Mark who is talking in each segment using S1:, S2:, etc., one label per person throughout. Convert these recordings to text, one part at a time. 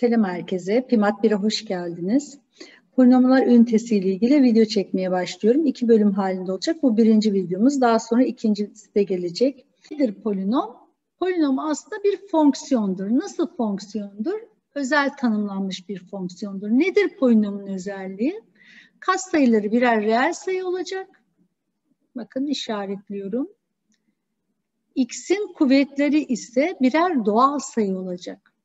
S1: Selam herkese. Pimat 1'e hoş geldiniz. Polinomlar ünitesi ile ilgili video çekmeye başlıyorum. İki bölüm halinde olacak. Bu birinci videomuz. Daha sonra ikincisi de gelecek. Nedir polinom? Polinom aslında bir fonksiyondur. Nasıl fonksiyondur? Özel tanımlanmış bir fonksiyondur. Nedir polinomun özelliği? Kas sayıları birer reel sayı olacak. Bakın işaretliyorum. X'in kuvvetleri ise birer doğal sayı olacak.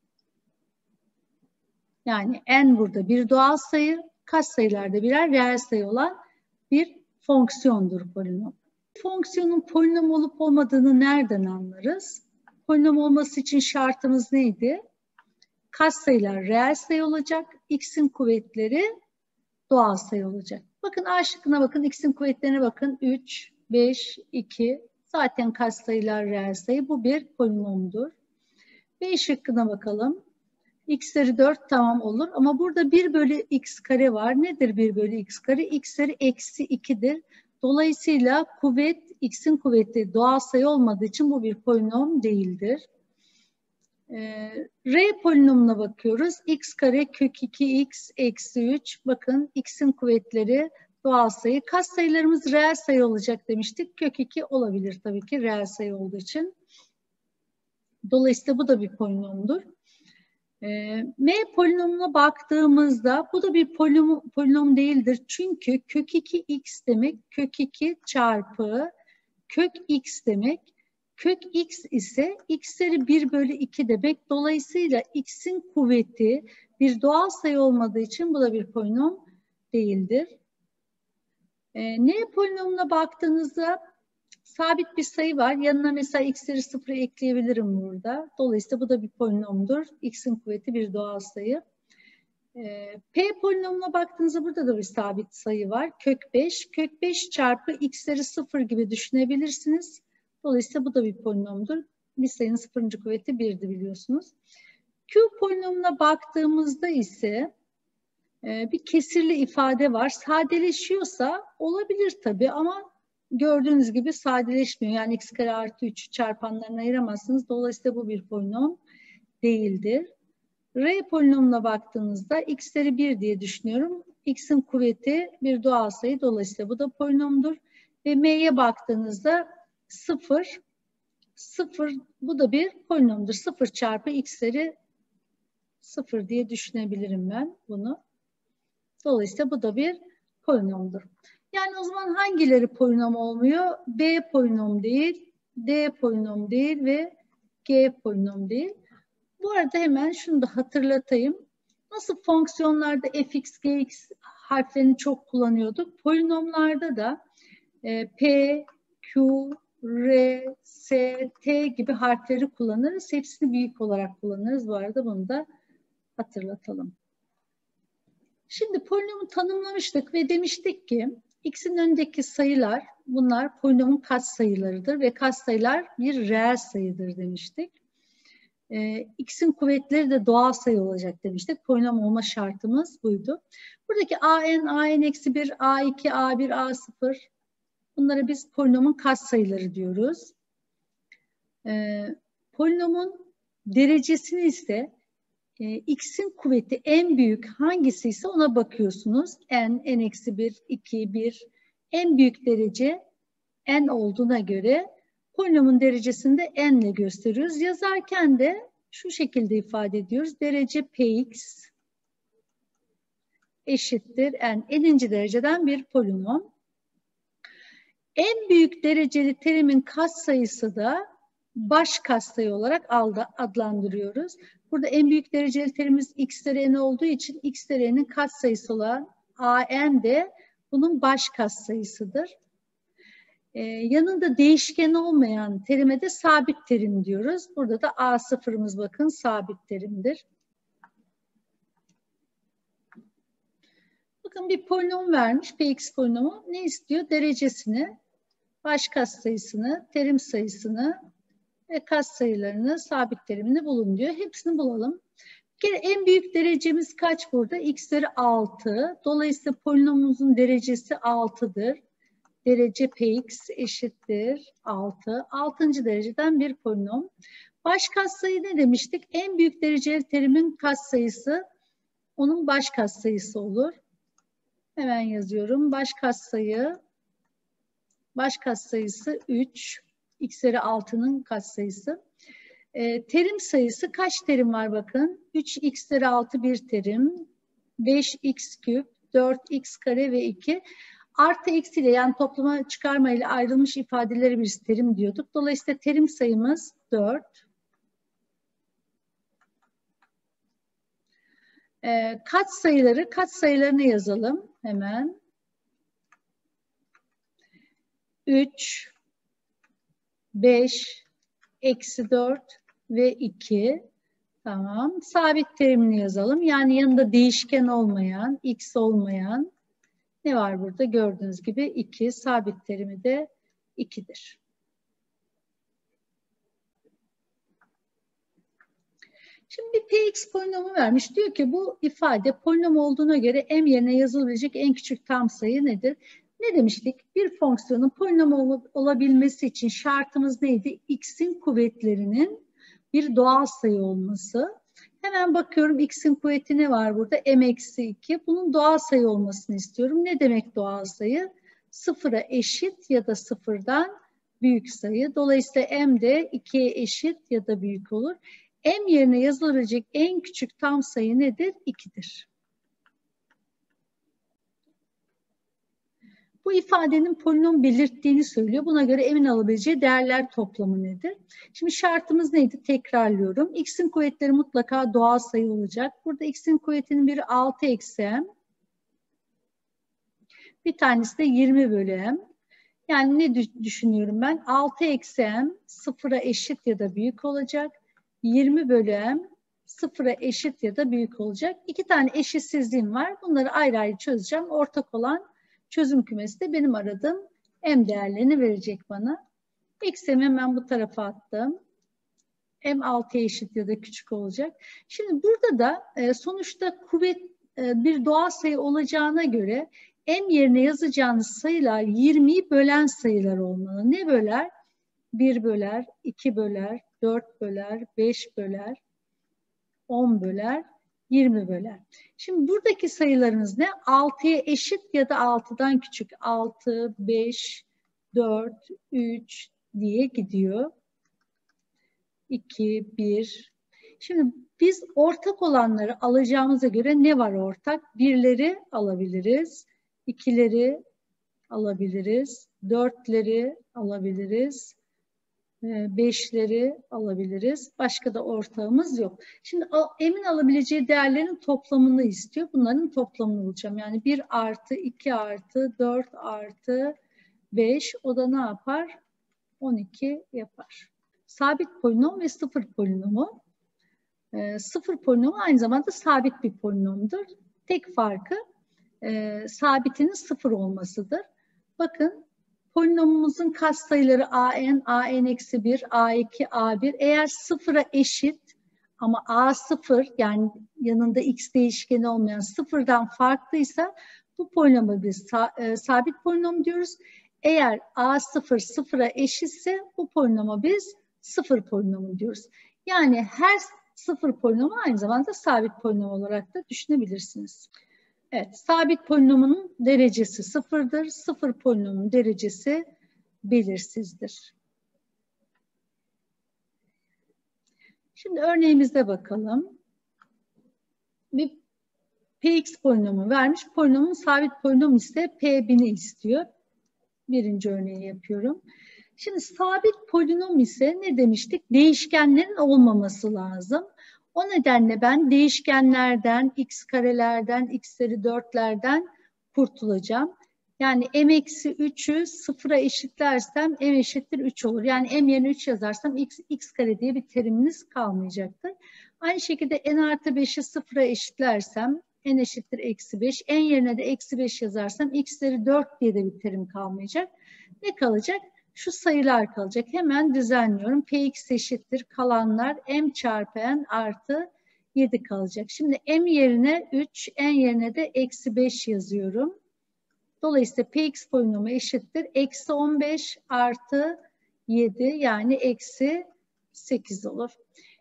S1: Yani n burada bir doğal sayı, kaç sayılarda birer reel sayı olan bir fonksiyondur polinom. Fonksiyonun polinom olup olmadığını nereden anlarız? Polinom olması için şartımız neydi? Kaç sayılar reel sayı olacak, x'in kuvvetleri doğal sayı olacak. Bakın A şıkkına bakın, x'in kuvvetlerine bakın. 3, 5, 2, zaten kaç sayılar reel sayı. Bu bir polinomdur. B şıkkına bakalım x'leri 4 tamam olur ama burada 1 bölü x kare var. Nedir 1 bölü x kare? x'leri eksi 2'dir. Dolayısıyla kuvvet x'in kuvveti doğal sayı olmadığı için bu bir polinom değildir. Ee, R polinomuna bakıyoruz. x kare kök 2x eksi 3. Bakın x'in kuvvetleri doğal sayı. Kas sayılarımız reel sayı olacak demiştik. Kök 2 olabilir tabii ki reel sayı olduğu için. Dolayısıyla bu da bir polinomdur. E, M polinomuna baktığımızda bu da bir polinom, polinom değildir. Çünkü kök 2x demek kök 2 çarpı kök x demek. Kök x ise x'leri 1 bölü 2 demek. Dolayısıyla x'in kuvveti bir doğal sayı olmadığı için bu da bir polinom değildir. E, N polinomuna baktığınızda sabit bir sayı var. Yanına mesela x'leri sıfıra ekleyebilirim burada. Dolayısıyla bu da bir polinomdur. x'in kuvveti bir doğal sayı. Ee, P polinomuna baktığınızda burada da bir sabit sayı var. Kök 5. Kök 5 çarpı x'leri sıfır gibi düşünebilirsiniz. Dolayısıyla bu da bir polinomdur. Bir sayının sıfırıncı kuvveti 1'di biliyorsunuz. Q polinomuna baktığımızda ise e, bir kesirli ifade var. Sadeleşiyorsa olabilir tabii ama gördüğünüz gibi sadeleşmiyor. Yani x kare artı 3 çarpanlarını ayıramazsınız. Dolayısıyla bu bir polinom değildir. R polinomuna baktığınızda x'leri 1 diye düşünüyorum. x'in kuvveti bir doğal sayı. Dolayısıyla bu da polinomdur. Ve m'ye baktığınızda 0, 0 bu da bir polinomdur. 0 çarpı x'leri 0 diye düşünebilirim ben bunu. Dolayısıyla bu da bir polinomdur. Yani o zaman hangileri polinom olmuyor? B polinom değil, D polinom değil ve G polinom değil. Bu arada hemen şunu da hatırlatayım. Nasıl fonksiyonlarda fx, gx harflerini çok kullanıyorduk. Polinomlarda da e, p, q, r, s, t gibi harfleri kullanırız. Hepsini büyük olarak kullanırız. Bu arada bunu da hatırlatalım. Şimdi polinomu tanımlamıştık ve demiştik ki X'in önündeki sayılar bunlar polinomun katsayılarıdır ve katsayılar bir reel sayıdır demiştik. Ee, X'in kuvvetleri de doğal sayı olacak demiştik. Polinom olma şartımız buydu. Buradaki AN, AN-1, A2, A1, A0 bunlara biz polinomun katsayıları diyoruz. Ee, polinomun derecesini ise e, x'in kuvveti en büyük hangisi ise ona bakıyorsunuz. n, n-1, 2, 1 en büyük derece n olduğuna göre polinomun derecesini de n ile gösteriyoruz. Yazarken de şu şekilde ifade ediyoruz. Derece px eşittir n. N'inci dereceden bir polinom. En büyük dereceli terimin katsayısı da baş katsayı olarak adlandırıyoruz. Burada en büyük dereceli terimiz x n olduğu için x kare n'in katsayısı olan an de bunun baş katsayısıdır. Ee, yanında değişken olmayan terime de sabit terim diyoruz. Burada da a sıfırımız bakın sabit terimdir. Bakın bir polinom vermiş, px polinomu. Ne istiyor? Derecesini, baş katsayısını, terim sayısını, ve kas sayılarını, sabit terimini bulun diyor. Hepsini bulalım. En büyük derecemiz kaç burada? X'leri 6. Dolayısıyla polinomumuzun derecesi 6'dır. Derece Px eşittir 6. 6. dereceden bir polinom. Baş katsayı ne demiştik? En büyük dereceli terimin katsayısı onun baş katsayısı olur. Hemen yazıyorum. Baş katsayı baş katsayısı 3. X üzeri 6'nın katsayısı. E, terim sayısı kaç terim var bakın? 3x üzeri 6 bir terim. 5x küp, 4x kare ve 2. Artı eksi ile yani toplama çıkarma ile ayrılmış ifadeleri bir terim diyorduk. Dolayısıyla terim sayımız 4. E, kat sayıları, kat sayılarını yazalım hemen. 3, 5, eksi 4 ve 2. Tamam. Sabit terimini yazalım. Yani yanında değişken olmayan, x olmayan ne var burada? Gördüğünüz gibi 2. Sabit terimi de 2'dir. Şimdi bir px polinomu vermiş. Diyor ki bu ifade polinom olduğuna göre m yerine yazılabilecek en küçük tam sayı nedir? Ne demiştik? Bir fonksiyonun polinom olabilmesi için şartımız neydi? x'in kuvvetlerinin bir doğal sayı olması. Hemen bakıyorum x'in kuvveti ne var burada? m eksi 2. Bunun doğal sayı olmasını istiyorum. Ne demek doğal sayı? Sıfıra eşit ya da sıfırdan büyük sayı. Dolayısıyla m de 2'ye eşit ya da büyük olur. m yerine yazılabilecek en küçük tam sayı nedir? 2'dir. Bu ifadenin polinom belirttiğini söylüyor. Buna göre emin alabileceği değerler toplamı nedir? Şimdi şartımız neydi? Tekrarlıyorum. X'in kuvvetleri mutlaka doğal sayı olacak. Burada X'in kuvvetinin biri 6 eksi m. Bir tanesi de 20 bölü m. Yani ne düşünüyorum ben? 6 eksi m sıfıra eşit ya da büyük olacak. 20 bölü m sıfıra eşit ya da büyük olacak. İki tane eşitsizliğim var. Bunları ayrı ayrı çözeceğim. Ortak olan çözüm kümesi de benim aradığım m değerlerini verecek bana. X'imi hemen bu tarafa attım. M 6'ya eşit ya da küçük olacak. Şimdi burada da e, sonuçta kuvvet e, bir doğal sayı olacağına göre M yerine yazacağınız sayılar 20'yi bölen sayılar olmalı. Ne böler? 1 böler, 2 böler, 4 böler, 5 böler, 10 böler, 20 böler. Şimdi buradaki sayılarınız ne? 6'ya eşit ya da 6'dan küçük. 6, 5, 4, 3 diye gidiyor. 2, 1. Şimdi biz ortak olanları alacağımıza göre ne var ortak? Birleri alabiliriz. ikileri alabiliriz. Dörtleri alabiliriz. Ee, beşleri alabiliriz. Başka da ortağımız yok. Şimdi emin alabileceği değerlerin toplamını istiyor. Bunların toplamını bulacağım. Yani 1 artı 2 artı 4 artı 5 o da ne yapar? 12 yapar. Sabit polinom ve sıfır polinomu. E, sıfır polinomu aynı zamanda sabit bir polinomdur. Tek farkı e, sabitinin sıfır olmasıdır. Bakın polinomumuzun katsayıları an, an-1, a2, a1 eğer sıfıra eşit ama a sıfır yani yanında x değişkeni olmayan sıfırdan farklıysa bu polinomu biz e, sabit polinom diyoruz. Eğer a sıfır sıfıra eşitse bu polinoma biz sıfır polinomu diyoruz. Yani her sıfır polinomu aynı zamanda sabit polinom olarak da düşünebilirsiniz. Evet, sabit polinomunun derecesi sıfırdır. Sıfır polinomun derecesi belirsizdir. Şimdi örneğimize bakalım. Bir px polinomu vermiş. Polinomun sabit polinom ise p1000'i istiyor. Birinci örneği yapıyorum. Şimdi sabit polinom ise ne demiştik? Değişkenlerin olmaması lazım. O nedenle ben değişkenlerden, x karelerden, x'leri dörtlerden kurtulacağım. Yani m eksi 3'ü sıfıra eşitlersem m eşittir 3 olur. Yani m yerine 3 yazarsam x, x kare diye bir teriminiz kalmayacaktır. Aynı şekilde n artı 5'i sıfıra eşitlersem n eşittir eksi 5. n yerine de eksi 5 yazarsam x'leri 4 diye de bir terim kalmayacak. Ne kalacak? Şu sayılar kalacak. Hemen düzenliyorum. Px eşittir kalanlar m çarpı n artı 7 kalacak. Şimdi m yerine 3, n yerine de eksi 5 yazıyorum. Dolayısıyla px polinomu eşittir. Eksi 15 artı 7 yani eksi 8 olur.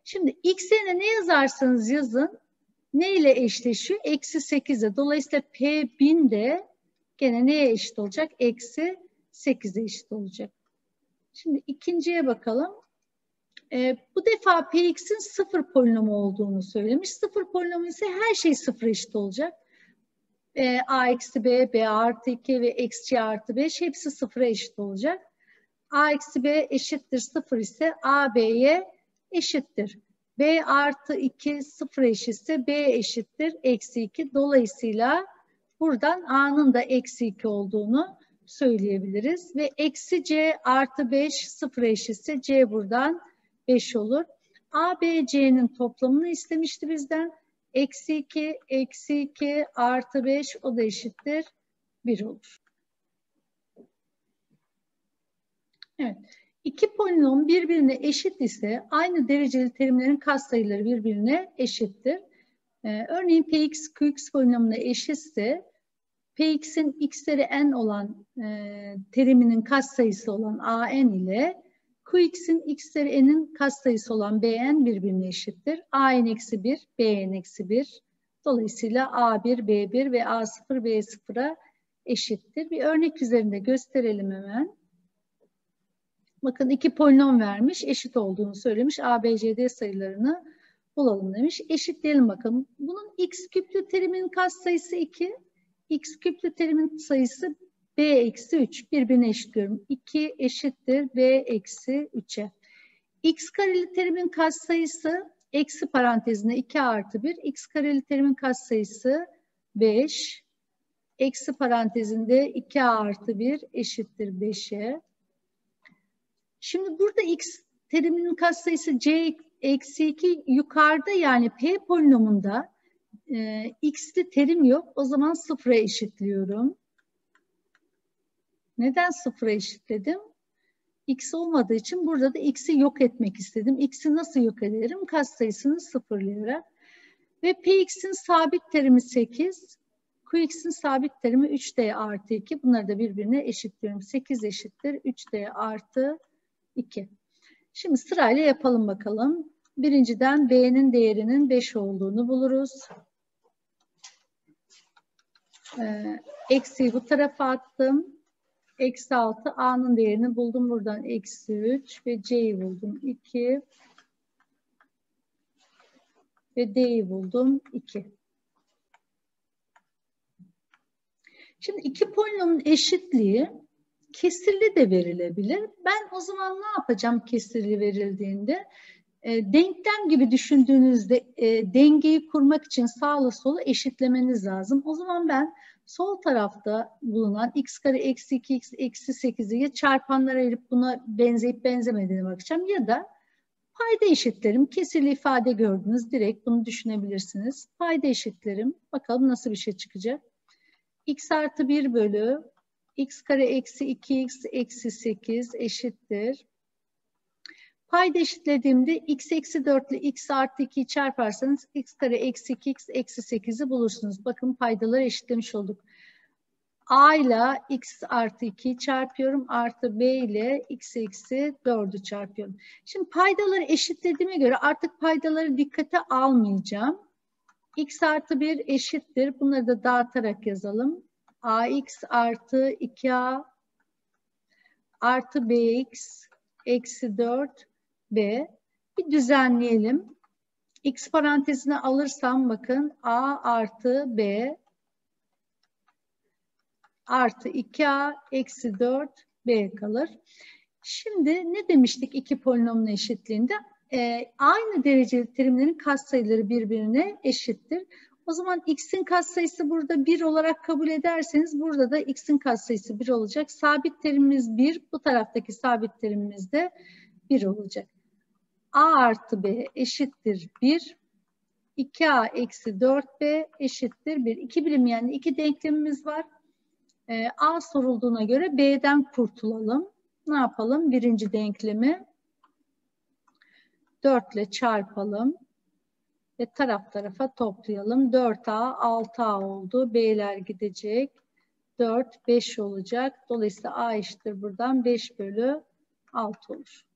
S1: Şimdi x yerine ne yazarsanız yazın ne ile eşleşiyor? Eksi 8 ile. Dolayısıyla P 1000 de gene neye eşit olacak? Eksi 8'e eşit olacak. Şimdi ikinciye bakalım. E, bu defa Px'in sıfır polinomu olduğunu söylemiş. Sıfır polinomu ise her şey sıfır eşit olacak. E, A eksi B, B artı 2 ve eksi artı 5 hepsi sıfıra eşit olacak. A eksi B eşittir sıfır ise A B'ye eşittir. B artı 2 sıfır eşitse B eşittir eksi 2. Dolayısıyla buradan A'nın da eksi 2 olduğunu söyleyebiliriz. Ve eksi C artı 5 sıfır eşitse C buradan 5 olur. A, B, C'nin toplamını istemişti bizden. Eksi 2, eksi 2 artı 5 o da eşittir 1 olur. Evet. İki polinom birbirine eşit ise aynı dereceli terimlerin katsayıları birbirine eşittir. Ee, örneğin Px, Qx polinomuna eşitse Px'in x'leri n olan e, teriminin katsayısı olan an ile Qx'in x'leri n'in katsayısı olan bn birbirine eşittir. an eksi 1, bn eksi 1. Dolayısıyla a1, b1 ve a0, b0'a eşittir. Bir örnek üzerinde gösterelim hemen. Bakın iki polinom vermiş, eşit olduğunu söylemiş. A, B, C, D sayılarını bulalım demiş. Eşitleyelim bakalım. Bunun x küplü terimin katsayısı 2. x küplü terimin sayısı b eksi 3. Birbirine eşitliyorum. 2 eşittir b eksi 3'e. x kareli terimin katsayısı eksi parantezinde 2 artı 1. x kareli terimin katsayısı 5. Eksi parantezinde 2 artı 1 eşittir 5'e. Şimdi burada x teriminin katsayısı c eksi 2 yukarıda yani p polinomunda e, x'li terim yok. O zaman sıfıra eşitliyorum. Neden sıfıra eşitledim? x olmadığı için burada da x'i yok etmek istedim. x'i nasıl yok ederim? Katsayısını sıfırlayarak. Ve px'in sabit terimi 8. qx'in sabit terimi 3d artı 2. Bunları da birbirine eşitliyorum. 8 eşittir 3d artı 2. Şimdi sırayla yapalım bakalım. Birinciden B'nin değerinin 5 olduğunu buluruz. Ee, eksiği bu tarafa attım. Eksi 6 A'nın değerini buldum. Buradan eksi 3 ve C'yi buldum 2. Ve D'yi buldum 2. Şimdi iki polinomun eşitliği kesirli de verilebilir. Ben o zaman ne yapacağım kesirli verildiğinde? E, denklem gibi düşündüğünüzde e, dengeyi kurmak için sağla solu eşitlemeniz lazım. O zaman ben sol tarafta bulunan x kare eksi 2x eksi 8'i ya çarpanlara ayırıp buna benzeyip benzemediğine bakacağım ya da payda eşitlerim. Kesirli ifade gördünüz. Direkt bunu düşünebilirsiniz. Payda eşitlerim. Bakalım nasıl bir şey çıkacak. x artı 1 bölü x kare eksi 2x eksi 8 eşittir. Payda eşitlediğimde x eksi 4 ile x artı 2'yi çarparsanız x kare eksi 2x eksi 8'i bulursunuz. Bakın paydaları eşitlemiş olduk. a ile x artı 2'yi çarpıyorum. Artı b ile x eksi 4'ü çarpıyorum. Şimdi paydaları eşitlediğime göre artık paydaları dikkate almayacağım. x artı 1 eşittir. Bunları da dağıtarak yazalım ax artı 2a artı bx eksi 4b bir düzenleyelim. x parantezine alırsam bakın a artı b artı 2a eksi 4b kalır. Şimdi ne demiştik iki polinomun eşitliğinde? Ee, aynı dereceli terimlerin katsayıları birbirine eşittir. O zaman x'in katsayısı burada 1 olarak kabul ederseniz burada da x'in katsayısı 1 olacak. Sabit terimimiz 1, bu taraftaki sabit terimimiz de 1 olacak. A artı b eşittir 1. 2a eksi 4b eşittir 1. İki bilim yani iki denklemimiz var. Ee, a sorulduğuna göre b'den kurtulalım. Ne yapalım? Birinci denklemi 4 ile çarpalım ve taraf tarafa toplayalım. 4A 6A oldu. B'ler gidecek. 4 5 olacak. Dolayısıyla A eşittir buradan 5 bölü 6 olur.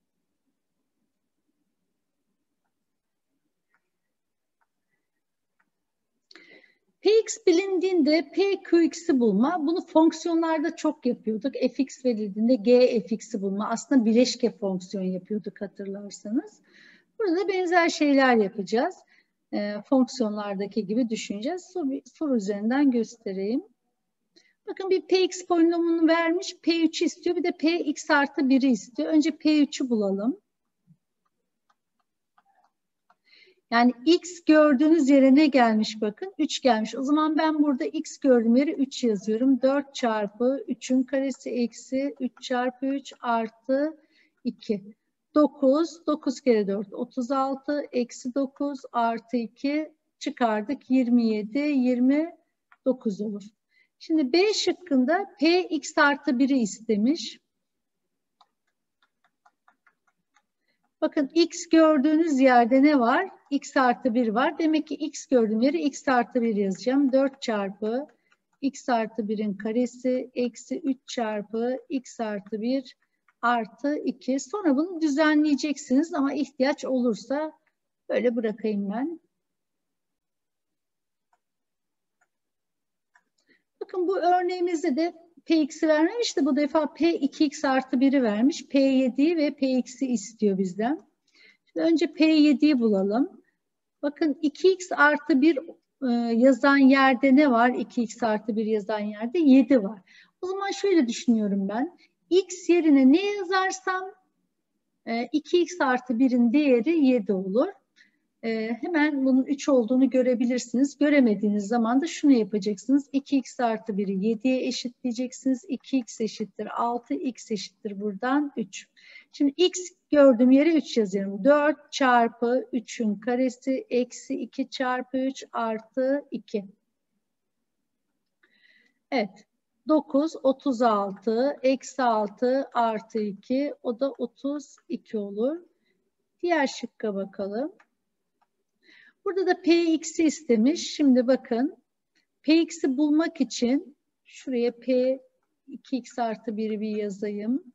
S1: Px bilindiğinde PQx'i bulma. Bunu fonksiyonlarda çok yapıyorduk. fx verildiğinde gfx'i bulma. Aslında bileşke fonksiyon yapıyorduk hatırlarsanız. Burada benzer şeyler yapacağız. E, fonksiyonlardaki gibi düşüneceğiz. Soru, soru üzerinden göstereyim. Bakın bir px polinomunu vermiş. p3 istiyor. Bir de px artı 1'i istiyor. Önce p3'ü bulalım. Yani x gördüğünüz yere ne gelmiş bakın? 3 gelmiş. O zaman ben burada x gördüğüm yere 3 yazıyorum. 4 çarpı 3'ün karesi eksi 3 çarpı 3 artı 2. 9, 9 kere 4, 36, eksi 9 artı 2 çıkardık. 27, 29 olur. Şimdi B şıkkında P x artı 1'i istemiş. Bakın x gördüğünüz yerde ne var? X artı 1 var. Demek ki x gördüğüm yere x artı 1 yazacağım. 4 çarpı x artı 1'in karesi eksi 3 çarpı x artı 1 artı 2. Sonra bunu düzenleyeceksiniz ama ihtiyaç olursa böyle bırakayım ben. Bakın bu örneğimizde de Px'i vermemiş de bu defa P2x artı 1'i vermiş. P7'yi ve Px'i istiyor bizden. Şimdi önce P7'yi bulalım. Bakın 2x artı 1 e, yazan yerde ne var? 2x artı 1 yazan yerde 7 var. O zaman şöyle düşünüyorum ben. x yerine ne yazarsam 2x e, artı 1'in değeri 7 olur. Ee, hemen bunun 3 olduğunu görebilirsiniz. Göremediğiniz zaman da şunu yapacaksınız. 2x artı 1'i 7'ye eşitleyeceksiniz. 2x eşittir 6, x eşittir buradan 3. Şimdi x gördüğüm yere 3 yazıyorum. 4 çarpı 3'ün karesi eksi 2 çarpı 3 artı 2. Evet. 9, 36, eksi 6 artı 2 o da 32 olur. Diğer şıkka bakalım. Burada da Px'i istemiş. Şimdi bakın Px'i bulmak için şuraya P 2x artı 1'i bir yazayım.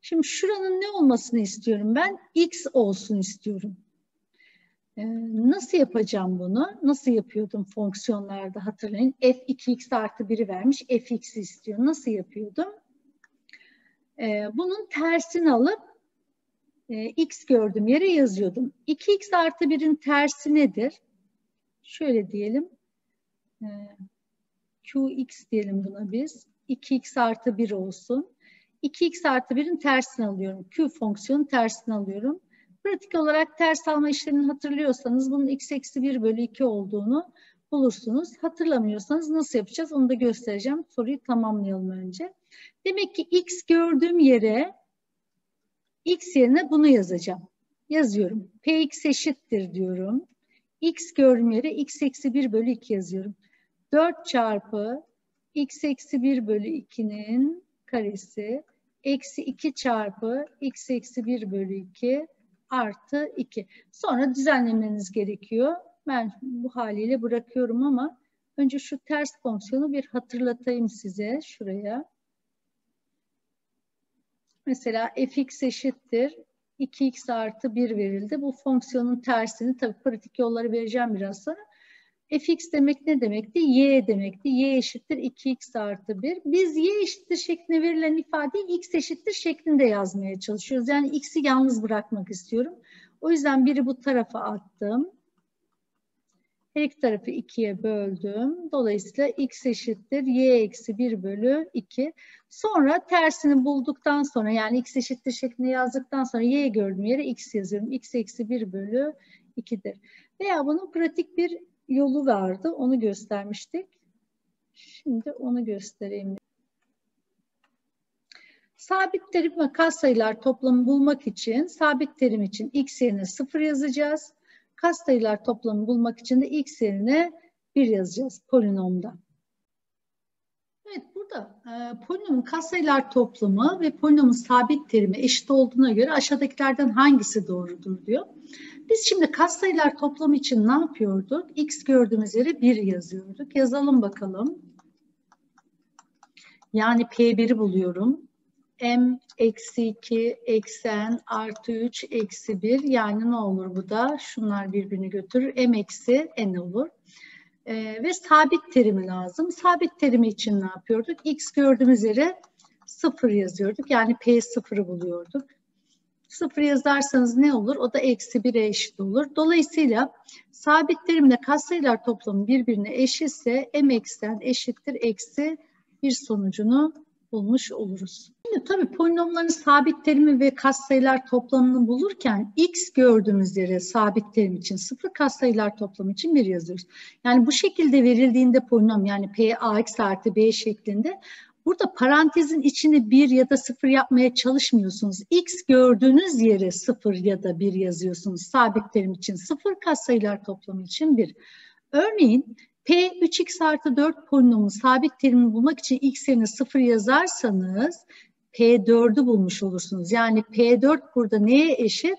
S1: Şimdi şuranın ne olmasını istiyorum ben? X olsun istiyorum. Ee, nasıl yapacağım bunu? Nasıl yapıyordum fonksiyonlarda hatırlayın. F 2x artı 1'i vermiş. fx istiyor. Nasıl yapıyordum? Ee, bunun tersini alıp e, x gördüğüm yere yazıyordum. 2x artı 1'in tersi nedir? Şöyle diyelim. E, qx diyelim buna biz. 2x artı 1 olsun. 2x artı 1'in tersini alıyorum. Q fonksiyonun tersini alıyorum. Pratik olarak ters alma işlemini hatırlıyorsanız bunun x eksi 1 bölü 2 olduğunu bulursunuz. Hatırlamıyorsanız nasıl yapacağız onu da göstereceğim. Soruyu tamamlayalım önce. Demek ki x gördüğüm yere x yerine bunu yazacağım. Yazıyorum. Px eşittir diyorum. x gördüğüm yere x eksi 1 bölü 2 yazıyorum. 4 çarpı x eksi 1 bölü 2'nin karesi eksi 2 çarpı x eksi 1 bölü 2 artı 2. Sonra düzenlemeniz gerekiyor. Ben bu haliyle bırakıyorum ama önce şu ters fonksiyonu bir hatırlatayım size şuraya. Mesela fx eşittir 2x artı 1 verildi. Bu fonksiyonun tersini tabii pratik yolları vereceğim biraz sonra. Fx demek ne demekti? y demekti. y eşittir 2x artı 1. Biz y eşittir şeklinde verilen ifadeyi x eşittir şeklinde yazmaya çalışıyoruz. Yani x'i yalnız bırakmak istiyorum. O yüzden biri bu tarafa attım. Her iki tarafı ikiye böldüm. Dolayısıyla x eşittir y eksi 1 bölü 2. Sonra tersini bulduktan sonra yani x eşittir şeklinde yazdıktan sonra y gördüğüm yere x yazıyorum. x eksi 1 bölü 2'dir. Veya bunun pratik bir yolu vardı. Onu göstermiştik. Şimdi onu göstereyim. Sabit terim ve katsayılar toplamı bulmak için sabit terim için x yerine 0 yazacağız. Katsayılar toplamı bulmak için de x yerine 1 yazacağız polinomda. Burada e, polinomun katsayılar toplamı ve polinomun sabit terimi eşit olduğuna göre aşağıdakilerden hangisi doğrudur diyor. Biz şimdi katsayılar toplamı için ne yapıyorduk? X gördüğümüz yere 1 yazıyorduk. Yazalım bakalım. Yani P1'i buluyorum. m eksi 2 eksi n artı 3 eksi 1 yani ne olur bu da? Şunlar birbirini götürür. m eksi n olur. Ee, ve sabit terimi lazım. Sabit terimi için ne yapıyorduk? x gördüğümüz yere 0 yazıyorduk. Yani p sıfırı buluyorduk. 0 yazarsanız ne olur? O da eksi 1'e eşit olur. Dolayısıyla sabit terimle katsayılar toplamı birbirine eşitse m eksen eşittir eksi bir sonucunu bulmuş oluruz. Şimdi tabii polinomların sabit terimi ve katsayılar toplamını bulurken x gördüğümüz yere sabit terim için sıfır katsayılar toplamı için bir yazıyoruz. Yani bu şekilde verildiğinde polinom yani p ax artı b şeklinde Burada parantezin içine bir ya da sıfır yapmaya çalışmıyorsunuz. X gördüğünüz yere sıfır ya da bir yazıyorsunuz. Sabit terim için sıfır, katsayılar toplamı için bir. Örneğin P 3x artı 4 polinomun sabit terimini bulmak için x yerine 0 yazarsanız P4'ü bulmuş olursunuz. Yani P4 burada neye eşit?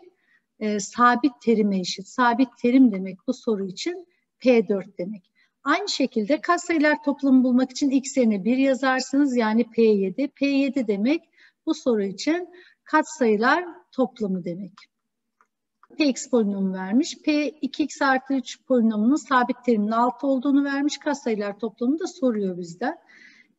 S1: Ee, sabit terime eşit. Sabit terim demek bu soru için P4 demek. Aynı şekilde katsayılar toplamı bulmak için x yerine 1 yazarsınız. Yani P7. P7 demek bu soru için katsayılar toplamı demek. Px polinomu vermiş. P 2x artı 3 polinomunun sabit teriminin 6 olduğunu vermiş. Katsayılar toplamını da soruyor bizden.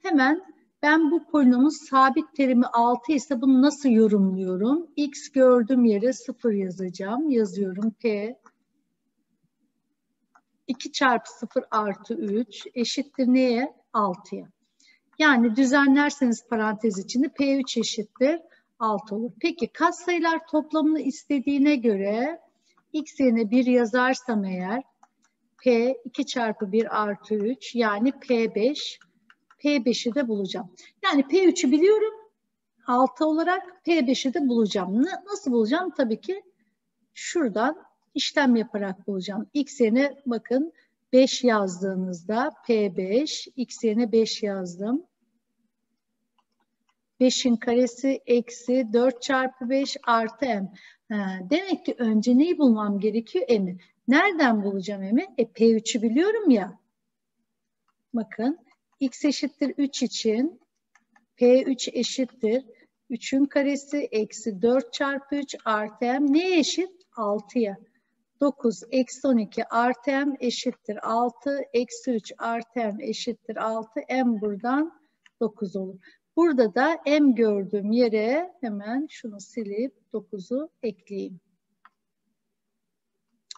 S1: Hemen ben bu polinomun sabit terimi 6 ise bunu nasıl yorumluyorum? X gördüğüm yere 0 yazacağım. Yazıyorum P 2 çarpı 0 artı 3 eşittir neye? 6'ya. Yani düzenlerseniz parantez içinde P3 eşittir 6 olur. Peki katsayılar toplamını istediğine göre x yerine 1 yazarsam eğer P 2 çarpı 1 artı 3 yani P5 P5'i de bulacağım. Yani P3'ü biliyorum 6 olarak P5'i de bulacağım. Nasıl bulacağım? Tabii ki şuradan işlem yaparak bulacağım. X yerine bakın 5 yazdığınızda P5, X yerine 5 yazdım. 5'in karesi eksi 4 çarpı 5 artı m. Ha, demek ki önce neyi bulmam gerekiyor? M'i. Nereden bulacağım m'i? E P3'ü biliyorum ya. Bakın x eşittir 3 için P3 eşittir 3'ün karesi eksi 4 çarpı 3 artı m neye eşit? 6'ya. 9 eksi 12 artı m eşittir 6. Eksi 3 artı m eşittir 6. m buradan 9 olur. Burada da m gördüğüm yere hemen şunu silip 9'u ekleyeyim.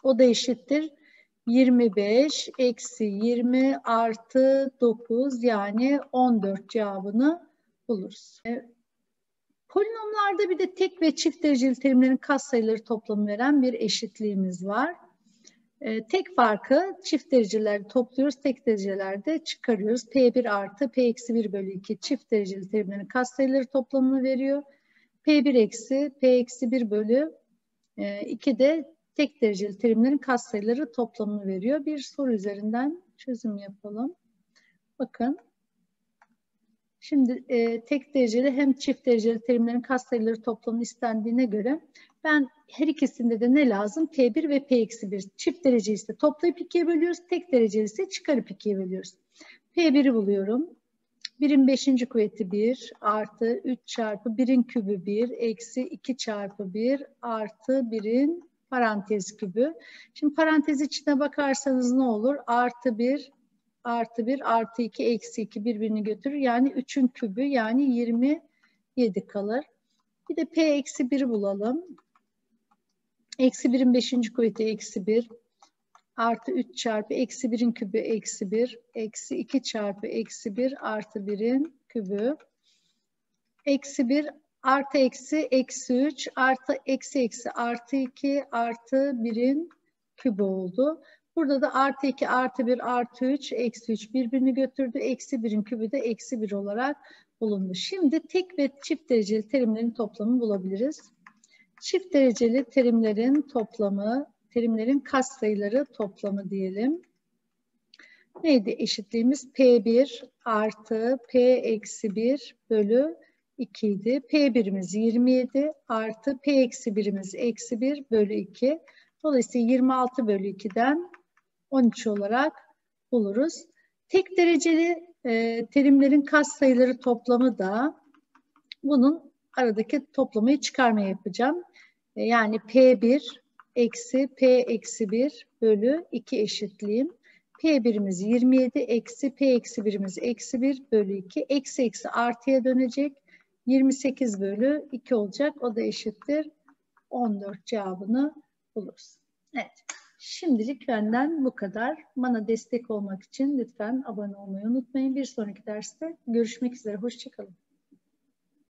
S1: O da eşittir 25 eksi 20 artı 9 yani 14 cevabını buluruz. E, polinomlarda bir de tek ve çift dereceli terimlerin katsayıları toplamı veren bir eşitliğimiz var. E, tek farkı çift dereceleri topluyoruz, tek derecelerde çıkarıyoruz. P1 artı P eksi 1 bölü 2 çift dereceli terimlerin katsayıları toplamını veriyor. P1 eksi P eksi 1 bölü e, 2 de tek dereceli terimlerin katsayıları toplamını veriyor. Bir soru üzerinden çözüm yapalım. Bakın. Şimdi e, tek dereceli hem çift dereceli terimlerin katsayıları toplamı istendiğine göre ben her ikisinde de ne lazım? P1 ve P-1. Çift derece ise toplayıp ikiye bölüyoruz. Tek derece ise çıkarıp ikiye bölüyoruz. P1'i buluyorum. 1'in 5. kuvveti 1 artı 3 çarpı 1'in kübü 1 eksi 2 çarpı 1 artı 1'in parantez kübü. Şimdi parantez içine bakarsanız ne olur? Artı 1 artı 1 artı 2 eksi 2 birbirini götürür. Yani 3'ün kübü yani 27 kalır. Bir de P eksi 1'i bulalım. Eksi 1'in 5. kuvveti eksi 1 artı 3 çarpı eksi 1'in kübü eksi 1 eksi 2 çarpı eksi 1 artı 1'in kübü eksi 1 artı eksi eksi 3 artı eksi eksi artı 2 artı 1'in kübü oldu. Burada da artı 2 artı 1 artı 3 eksi 3 birbirini götürdü. Eksi 1'in kübü de eksi 1 olarak bulundu. Şimdi tek ve çift dereceli terimlerin toplamını bulabiliriz. Çift dereceli terimlerin toplamı, terimlerin katsayıları toplamı diyelim. Neydi eşitliğimiz? P1 artı P eksi 1 bölü 2 idi. P1'imiz 27 artı P eksi 1'imiz eksi 1 bölü 2. Dolayısıyla 26 bölü 2'den 13 olarak buluruz. Tek dereceli e, terimlerin katsayıları toplamı da bunun aradaki toplamayı çıkarmayı yapacağım. E, yani P1 eksi P eksi 1 bölü 2 eşitliyim. P birimiz 27 eksi P eksi birimiz eksi 1 bölü 2. Eksi eksi artıya dönecek. 28 bölü 2 olacak. O da eşittir. 14 cevabını buluruz. Evet. Şimdilik benden bu kadar. Bana destek olmak için lütfen abone olmayı unutmayın. Bir sonraki derste görüşmek üzere. Hoşçakalın.